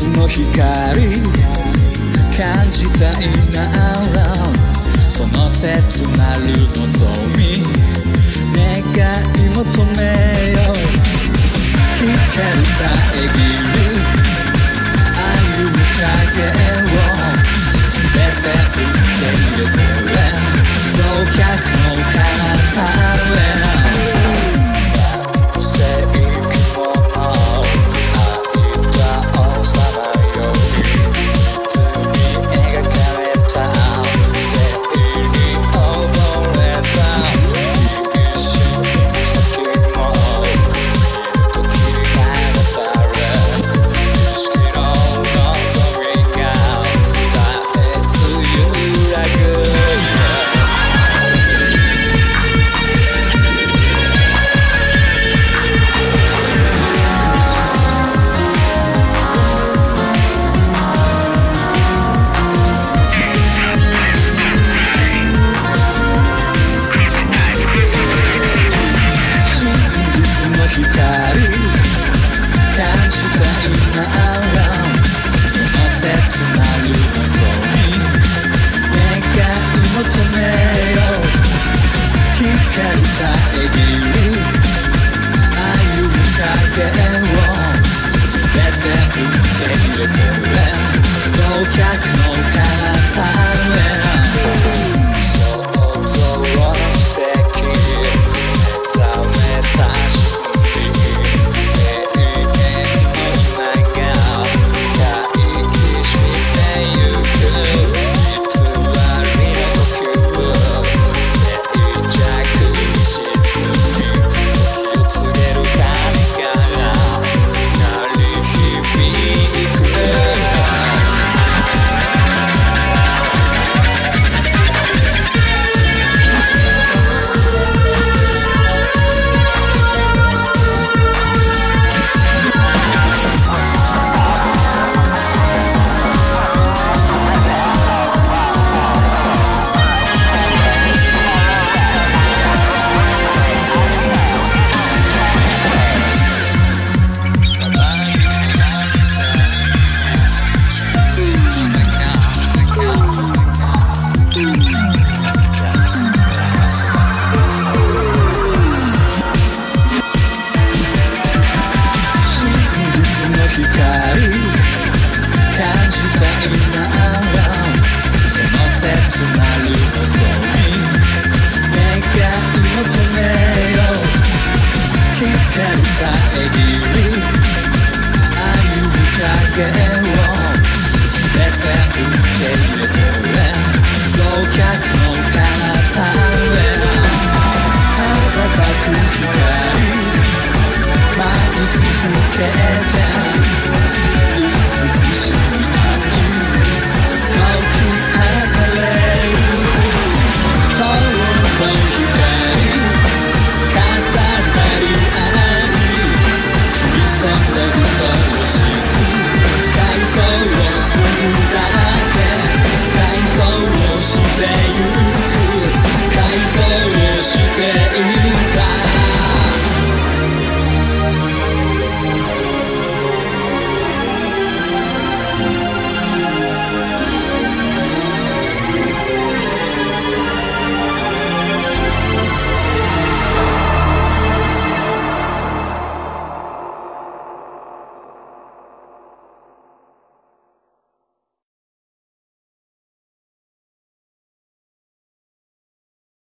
つも光感じたいならその切なる望み願い求めよう。光遮る感じたいなその Let's